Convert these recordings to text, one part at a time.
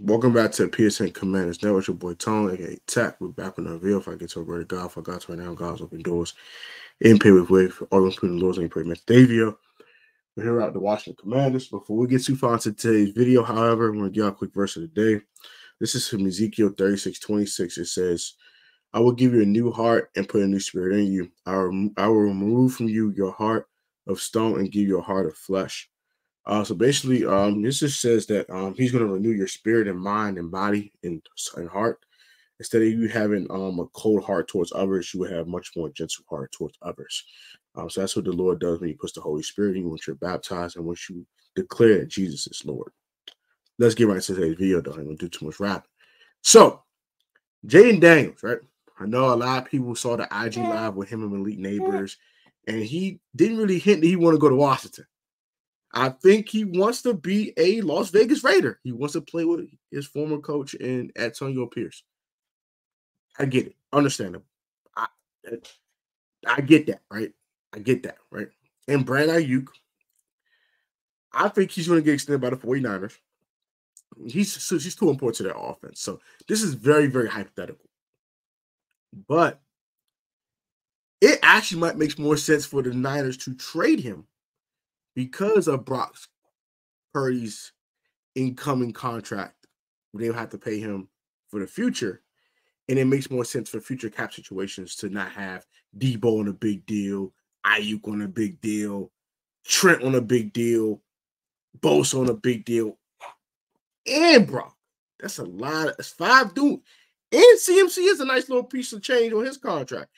Welcome back to the PSN Commanders Network. Your boy Tone, aka Tech. We're back with another video. If I get to a great God, if I for God's right now, God's open doors. In pay with for all including Lord's and pray Davia. We're here at the Washington Commanders. Before we get too far into today's video, however, I'm to give you a quick verse of the day. This is from Ezekiel 36 26. It says, I will give you a new heart and put a new spirit in you. I will, I will remove from you your heart of stone and give you a heart of flesh. Uh, so basically, um, this just says that um, he's going to renew your spirit and mind and body and, and heart. Instead of you having um, a cold heart towards others, you will have much more gentle heart towards others. Um, so that's what the Lord does when He puts the Holy Spirit in you once you're baptized and once you declare that Jesus is Lord. Let's get right to today's video, though. I'm going to do too much rap. So, Jayden Daniels, right? I know a lot of people saw the IG live with him and Malik Nabers, and he didn't really hint that he wanted to go to Washington. I think he wants to be a Las Vegas Raider. He wants to play with his former coach and Antonio Pierce. I get it. Understandable. I I get that, right? I get that, right? And Brand Aiyuk, I think he's going to get extended by the 49ers. He's he's too important to their offense. So this is very, very hypothetical. But it actually might make more sense for the Niners to trade him because of Brock Purdy's incoming contract, they'll have to pay him for the future. And it makes more sense for future cap situations to not have Deebo on a big deal, Aiyuk on a big deal, Trent on a big deal, Bosa on a big deal, and Brock. That's a lot. That's five dudes. And CMC is a nice little piece of change on his contract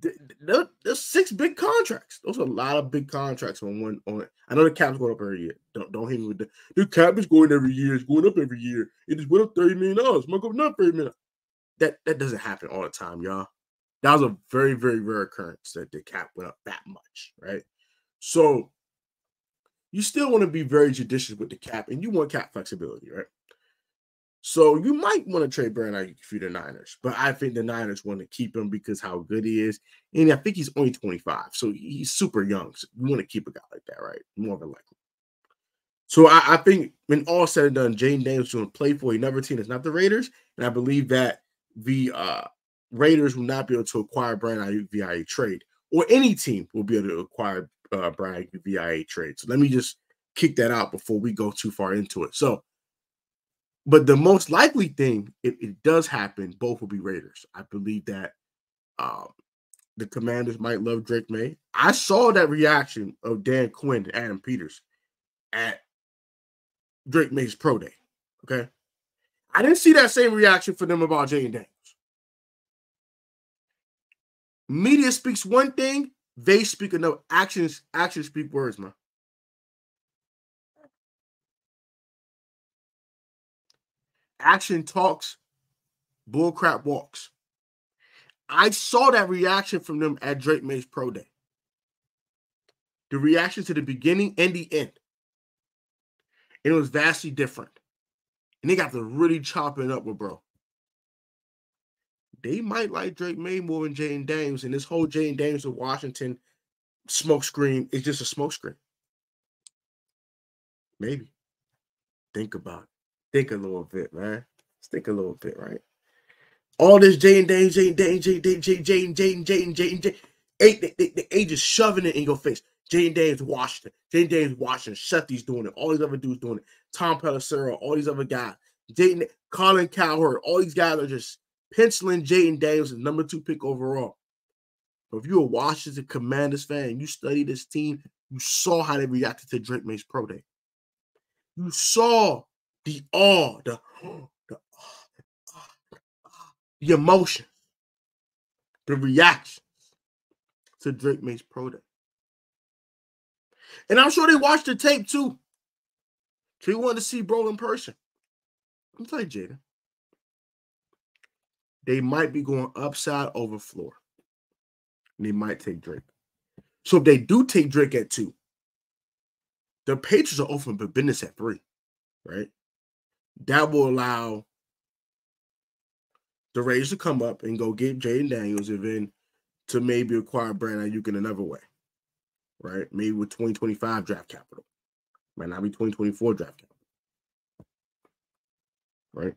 there's six big contracts. Those are a lot of big contracts on one. On I know the cap's going up every year. Don't don't hit me with the the cap is going every year. It's going up every year. It just went up thirty million dollars. Might go up thirty million. That that doesn't happen all the time, y'all. That was a very very rare occurrence that the cap went up that much, right? So you still want to be very judicious with the cap, and you want cap flexibility, right? So you might want to trade Brandon for the Niners, but I think the Niners want to keep him because how good he is, and I think he's only 25, so he's super young. So you want to keep a guy like that, right? More than likely. So I, I think when all said and done, Jayden Daniels to play for another team that's not the Raiders, and I believe that the uh, Raiders will not be able to acquire Brian Aiyuk via trade, or any team will be able to acquire uh, Brian via a trade. So let me just kick that out before we go too far into it. So but the most likely thing, if it does happen, both will be Raiders. I believe that um, the Commanders might love Drake Maye. I saw that reaction of Dan Quinn and Adam Peters at Drake Maye's pro day. Okay. I didn't see that same reaction for them about Jayden Daniels. Media speaks one thing, they speak another. Actions, actions speak words, man. Action talks, bullcrap walks. I saw that reaction from them at Drake Maye's Pro Day. The reaction to the beginning and the end. It was vastly different. And they got to really chop it up with bro. They might like Drake Maye more than Jayden Daniels. And this whole Jayden Daniels of Washington smokescreen is just a smokescreen. Maybe. Think about it think a little bit, man. Let's think a little bit, right? All this J and Dane, J and Dane, J and Dane, J and J and and J and J and J. Eight, they, they, they, they just shoving it in your face. Jay and Dane's Washington. Jay and Dane's Washington. Schefter's doing it. All these other dudes doing it. Tom Pelissero, all these other guys. Jay Colin Cowherd, all these guys are just penciling Jayden Daniels as number two pick overall. But if you're a Washington Commanders fan, you study this team, you saw how they reacted to Drake Maye's pro day. You saw the awe, the, the, the emotion, the reactions to Drake Maye's pro day. And I'm sure they watched the tape too. He wanted to see bro in person. I'm telling you, Jada. They might be going upside over floor. And they might take Drake. So if they do take Drake at two, the Patriots are open for business at three, right? That will allow the Rays to come up and go get Jayden Daniels and then to maybe acquire Brandon Aiyuk in another way, right? Maybe with 2025 draft capital. Might not be 2024 draft capital. right?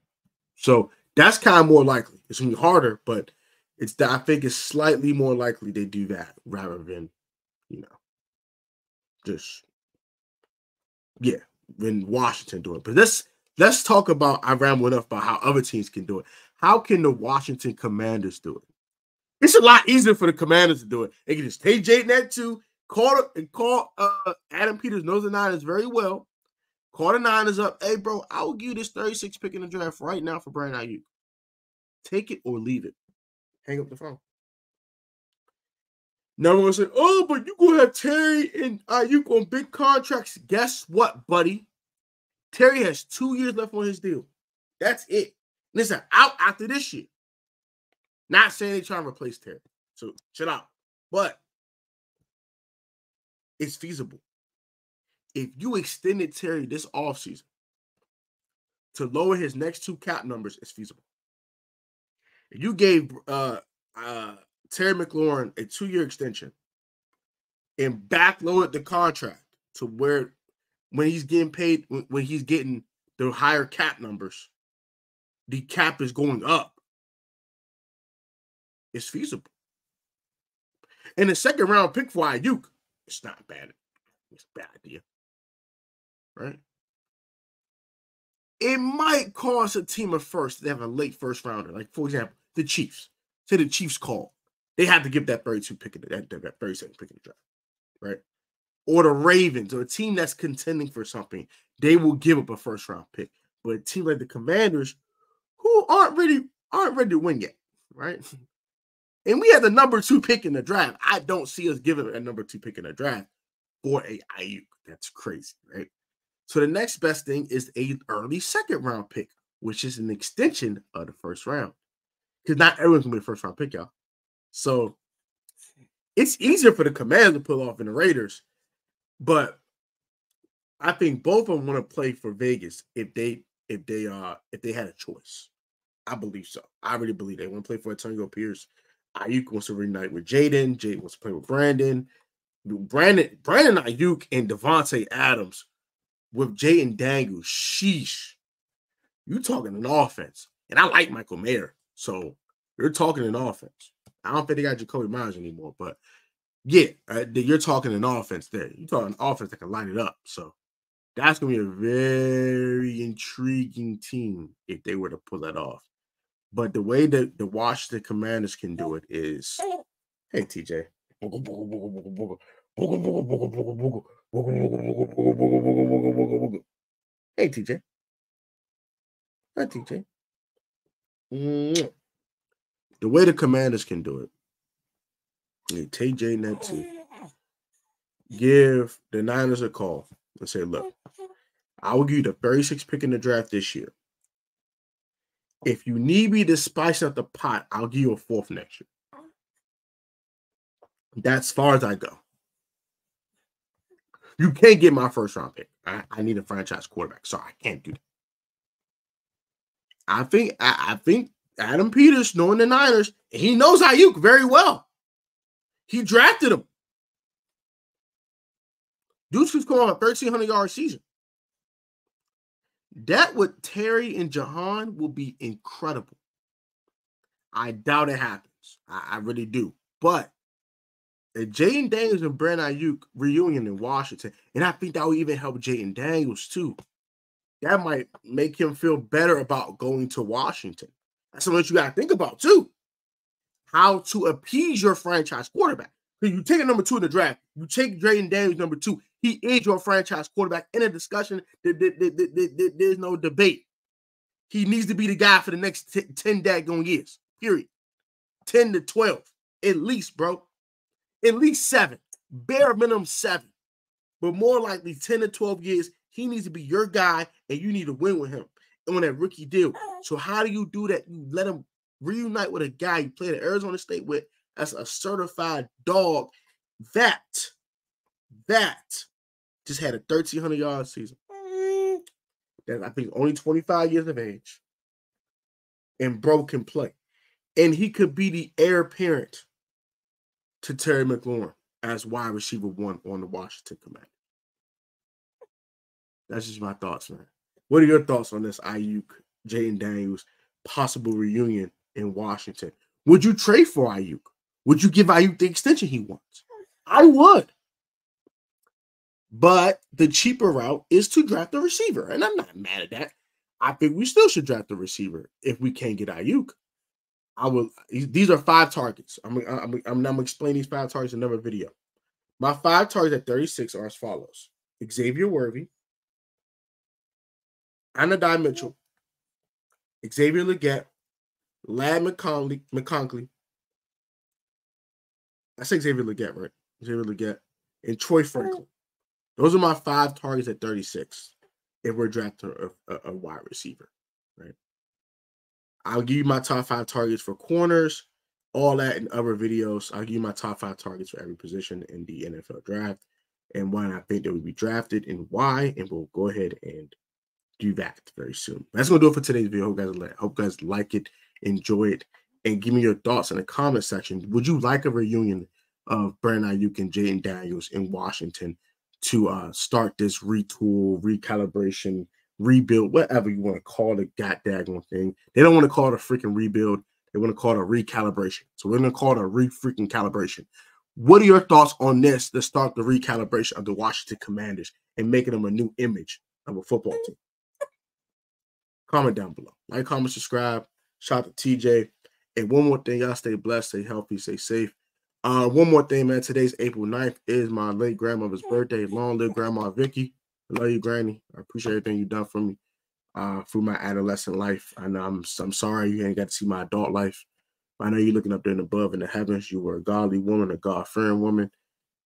So that's kind of more likely. It's gonna be harder, but it's I think it's slightly more likely they do that rather than, you know, just yeah, than Washington do it. But let's let's talk about I ramble enough about how other teams can do it. How can the Washington Commanders do it? It's a lot easier for the Commanders to do it. They can just take Jayden at two, call and call uh, Adam Peters knows the Niners very well. Call the Niners up. Hey, bro, I will give you this 36 pick in the draft right now for Brandon Aiyuk. Take it or leave it. Hang up the phone. Now we're gonna say, oh, but you gonna have Terry and Aiyuk on big contracts. Guess what, buddy? Terry has two years left on his deal. That's it. Listen, out after this year. Not saying they're trying to replace Terry. So chill out. But it's feasible. If you extended Terry this offseason to lower his next two cap numbers, it's feasible. If you gave uh uh Terry McLaurin a two-year extension and backloaded the contract to where when he's getting paid when he's getting the higher cap numbers, the cap is going up. It's feasible. And the second round pick for Aiyuk, it's not bad. It's a bad idea. Right? It might cause a team of first to have a late first rounder. Like, for example, the Chiefs. Say the Chiefs call. They have to give that 32 pick in the, that 32nd pick in the draft. Right? Or the Ravens, or a team that's contending for something, they will give up a first round pick. But a team like the Commanders, who aren't really aren't ready to win yet, right? And we had the number two pick in the draft. I don't see us giving a number two pick in the draft for a Aiyuk. That's crazy, right? So the next best thing is a early second round pick, which is an extension of the first round. Because not everyone's gonna be a first round pick, y'all. So it's easier for the Commanders to pull off in the Raiders, but I think both of them want to play for Vegas if they if they uh if they had a choice. I believe so. I really believe they want to play for Antonio Pierce. Aiyuk wants to reunite with Jayden. Jayden wants to play with Brandon. Brandon, Brandon Aiyuk and Davante Adams with Jayden Daniels. Sheesh. You talking an offense. And I like Michael Mayer. So you're talking an offense. I don't think they got Jakobi Meyers anymore, but yeah, uh, you're talking an offense there. You're talking an offense that can line it up. So that's going to be a very intriguing team if they were to pull that off. But the way that the Washington Commanders can do it is, hey TJ. Hey TJ. Hi TJ. The way the Commanders can do it, you take Jay Net give the Niners a call and say, look, I will give you the 36th pick in the draft this year. If you need me to spice up the pot, I'll give you a fourth next year. That's far as I go. You can't get my first round pick. I, I need a franchise quarterback. Sorry, I can't do that. I think I, I think Adam Peters, knowing the Niners, he knows Aiyuk very well. He drafted him. Dude's going on a 1,300 yard season. That with Terry and Jahan will be incredible. I doubt it happens. I, I really do. But Jayden Daniels and Brandon Aiyuk reunion in Washington, and I think that will even help Jayden Daniels too. That might make him feel better about going to Washington. That's something that you got to think about too. How to appease your franchise quarterback. Because you take a number two in the draft, you take Jayden Daniels number two, he is your franchise quarterback. In a discussion, there's no debate. He needs to be the guy for the next 10 daggone years, period. 10 to 12, at least, bro. At least seven, bare minimum seven, but more likely 10 to 12 years. He needs to be your guy, and you need to win with him on that rookie deal. So, how do you do that? You let him reunite with a guy you played at Arizona State with as a certified dog. That that just had a 1,300 yard season. That I think only 25 years of age. And bro can play. And he could be the heir parent to Terry McLaurin as wide receiver one on the Washington Commanders. That's just my thoughts, man. What are your thoughts on this Aiyuk Jayden Daniels possible reunion in Washington. Would you trade for Aiyuk? Would you give Aiyuk the extension he wants? I would. But the cheaper route is to draft a receiver. And I'm not mad at that. I think we still should draft a receiver if we can't get Aiyuk. I will. These are five targets. I'm I'm, I'm, I'm explaining these five targets in another video. My five targets at 36 are as follows: Xavier Worthy, Adonai Mitchell, Xavier Legette, Ladd McConley, McConkey. I say Xavier Legette, right? Xavier Legette and Troy Franklin. Those are my five targets at 36 if we're drafting a, a, a wide receiver, right? I'll give you my top five targets for corners, all that in other videos. I'll give you my top five targets for every position in the NFL draft and why I think they would be drafted and why. And we'll go ahead and do that very soon. That's gonna do it for today's video. Hope guys, hope guys like it, enjoy it, and give me your thoughts in the comment section. Would you like a reunion of Brandon Aiyuk and Jayden Daniels in Washington to uh, start this retool, recalibration, rebuild, whatever you want to call the goddamn thing. They don't want to call it a freaking rebuild. They want to call it a recalibration. So we're going to call it a re freaking calibration. What are your thoughts on this to start the recalibration of the Washington Commanders and making them a new image of a football team? Comment down below. Like, comment, subscribe. Shout out to TJ. And one more thing, y'all stay blessed, stay healthy, stay safe. Uh, one more thing, man. Today's April 9th is my late grandmother's birthday. Long live Grandma Vicky. I love you, Granny. I appreciate everything you've done for me uh, through my adolescent life. And I'm, I'm sorry you ain't got to see my adult life. I know you're looking up there and above in the heavens. You were a godly woman, a God fearing woman.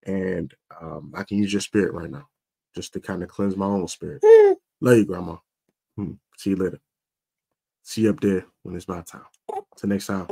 And um, I can use your spirit right now just to kind of cleanse my own spirit. love you, Grandma. Hmm. See you later. See you up there when it's my time. Till next time.